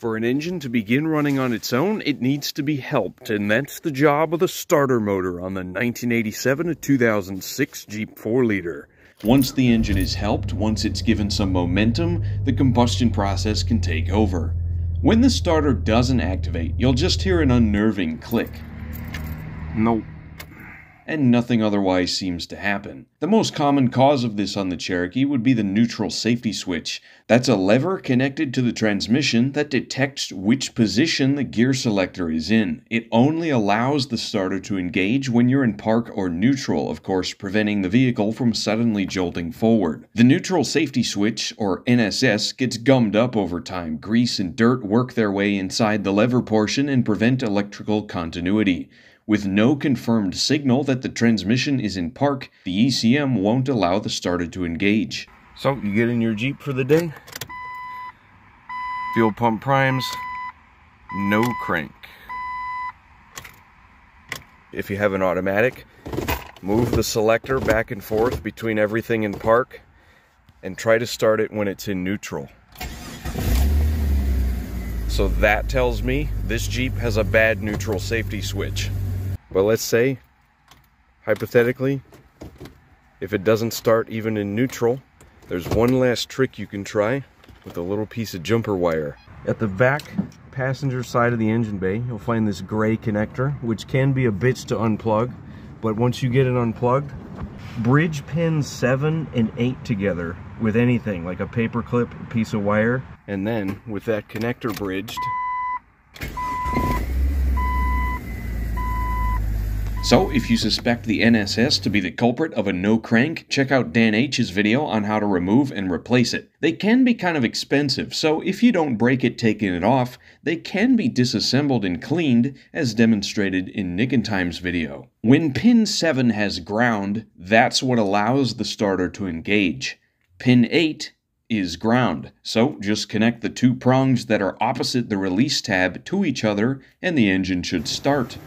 For an engine to begin running on its own, it needs to be helped, and that's the job of the starter motor on the 1987 to 2006 Jeep 4-liter. Once the engine is helped, once it's given some momentum, the combustion process can take over. When the starter doesn't activate, you'll just hear an unnerving click. Nope and nothing otherwise seems to happen. The most common cause of this on the Cherokee would be the neutral safety switch. That's a lever connected to the transmission that detects which position the gear selector is in. It only allows the starter to engage when you're in park or neutral, of course, preventing the vehicle from suddenly jolting forward. The neutral safety switch, or NSS, gets gummed up over time. Grease and dirt work their way inside the lever portion and prevent electrical continuity. With no confirmed signal that the transmission is in park, the ECM won't allow the starter to engage. So you get in your Jeep for the day, fuel pump primes, no crank. If you have an automatic, move the selector back and forth between everything in park and try to start it when it's in neutral. So that tells me this Jeep has a bad neutral safety switch. But let's say, hypothetically, if it doesn't start even in neutral, there's one last trick you can try with a little piece of jumper wire. At the back passenger side of the engine bay, you'll find this gray connector, which can be a bitch to unplug, but once you get it unplugged, bridge pins 7 and 8 together with anything, like a paper clip, a piece of wire, and then with that connector bridged, So, if you suspect the NSS to be the culprit of a no crank, check out Dan H's video on how to remove and replace it. They can be kind of expensive, so if you don't break it taking it off, they can be disassembled and cleaned, as demonstrated in NickInTime's video. When pin 7 has ground, that's what allows the starter to engage. Pin 8 is ground, so just connect the two prongs that are opposite the release tab to each other and the engine should start.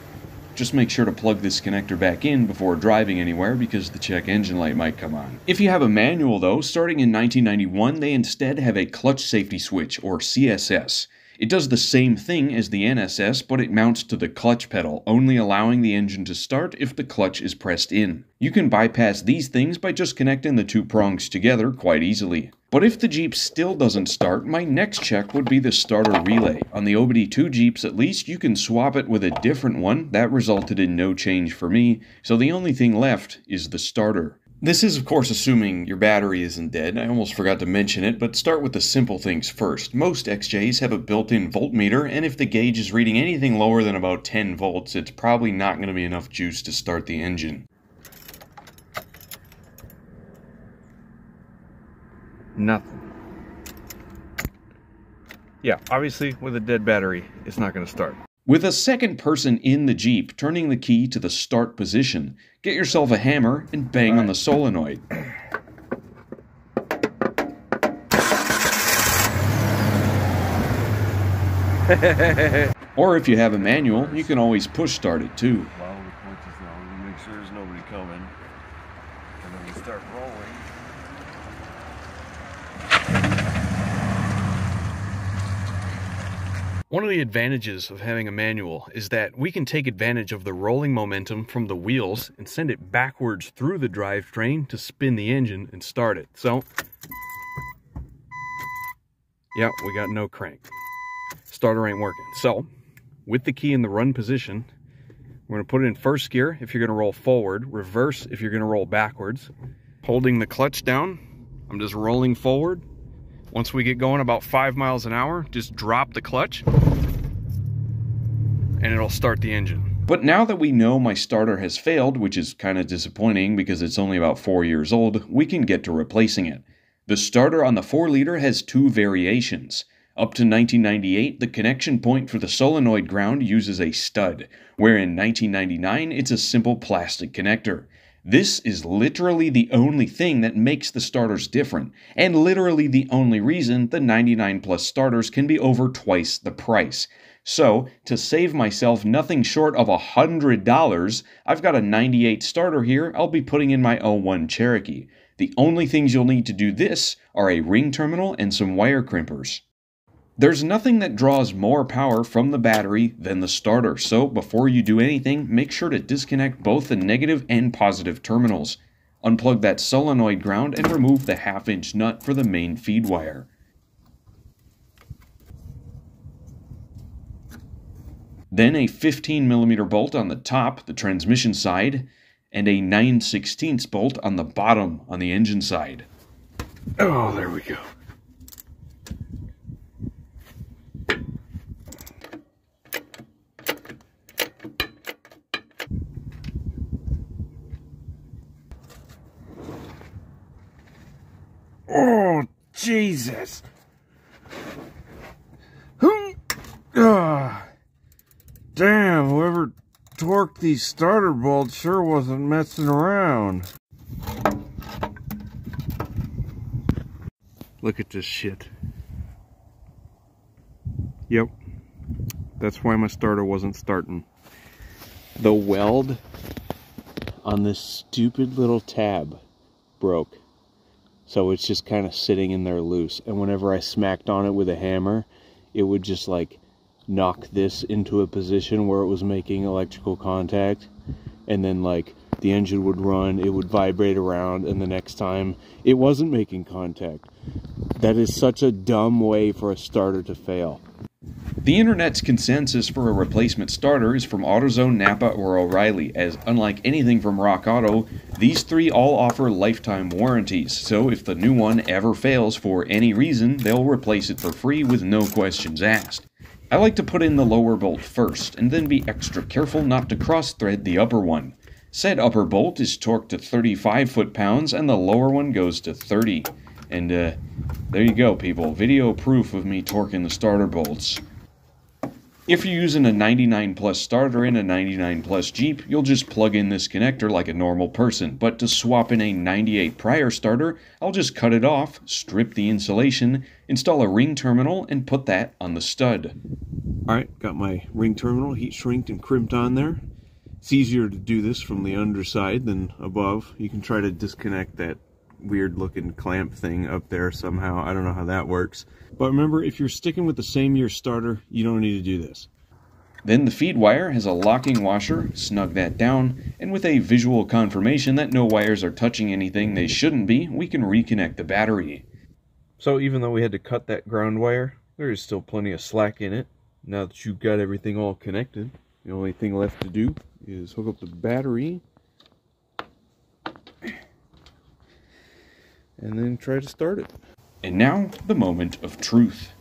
Just make sure to plug this connector back in before driving anywhere because the check engine light might come on. If you have a manual though, starting in 1991, they instead have a clutch safety switch or CSS. It does the same thing as the NSS, but it mounts to the clutch pedal, only allowing the engine to start if the clutch is pressed in. You can bypass these things by just connecting the two prongs together quite easily. But if the Jeep still doesn't start, my next check would be the starter relay. On the OBD2 Jeeps at least, you can swap it with a different one. That resulted in no change for me, so the only thing left is the starter. This is, of course, assuming your battery isn't dead. I almost forgot to mention it, but start with the simple things first. Most XJs have a built-in voltmeter, and if the gauge is reading anything lower than about 10 volts, it's probably not going to be enough juice to start the engine. Nothing. Yeah, obviously, with a dead battery, it's not going to start. With a second person in the Jeep turning the key to the start position, get yourself a hammer and bang right. on the solenoid. or if you have a manual, you can always push start it too. Well, make sure there's nobody coming, and then we start rolling. One of the advantages of having a manual is that we can take advantage of the rolling momentum from the wheels and send it backwards through the drivetrain to spin the engine and start it. So, yeah, we got no crank. Starter ain't working. So, with the key in the run position, we're to put it in first gear if you're going to roll forward, reverse if you're going to roll backwards. Holding the clutch down, I'm just rolling forward, once we get going about five miles an hour, just drop the clutch and it'll start the engine. But now that we know my starter has failed, which is kind of disappointing because it's only about four years old, we can get to replacing it. The starter on the 4 liter has two variations. Up to 1998, the connection point for the solenoid ground uses a stud, where in 1999 it's a simple plastic connector. This is literally the only thing that makes the starters different, and literally the only reason the 99 plus starters can be over twice the price. So, to save myself nothing short of $100, I've got a 98 starter here I'll be putting in my 01 Cherokee. The only things you'll need to do this are a ring terminal and some wire crimpers. There's nothing that draws more power from the battery than the starter, so before you do anything, make sure to disconnect both the negative and positive terminals. Unplug that solenoid ground and remove the half inch nut for the main feed wire. Then a 15 millimeter bolt on the top, the transmission side, and a 9 16 bolt on the bottom on the engine side. Oh, there we go. Oh, Jesus. Ah, damn, whoever torqued these starter bolts sure wasn't messing around. Look at this shit. Yep. That's why my starter wasn't starting. The weld on this stupid little tab broke. So it's just kind of sitting in there loose. And whenever I smacked on it with a hammer, it would just like knock this into a position where it was making electrical contact. And then like the engine would run, it would vibrate around, and the next time it wasn't making contact. That is such a dumb way for a starter to fail. The internet's consensus for a replacement starter is from AutoZone, Napa, or O'Reilly, as unlike anything from Rock Auto, these three all offer lifetime warranties, so if the new one ever fails for any reason, they'll replace it for free with no questions asked. I like to put in the lower bolt first, and then be extra careful not to cross-thread the upper one. Said upper bolt is torqued to 35 foot-pounds, and the lower one goes to 30. And uh, there you go, people. Video proof of me torquing the starter bolts. If you're using a 99 plus starter in a 99 plus Jeep, you'll just plug in this connector like a normal person, but to swap in a 98 prior starter, I'll just cut it off, strip the insulation, install a ring terminal, and put that on the stud. Alright, got my ring terminal heat shrinked and crimped on there. It's easier to do this from the underside than above. You can try to disconnect that weird looking clamp thing up there somehow. I don't know how that works. But remember, if you're sticking with the same year starter, you don't need to do this. Then the feed wire has a locking washer, snug that down, and with a visual confirmation that no wires are touching anything they shouldn't be, we can reconnect the battery. So even though we had to cut that ground wire, there is still plenty of slack in it. Now that you've got everything all connected, the only thing left to do is hook up the battery and then try to start it. And now, the moment of truth.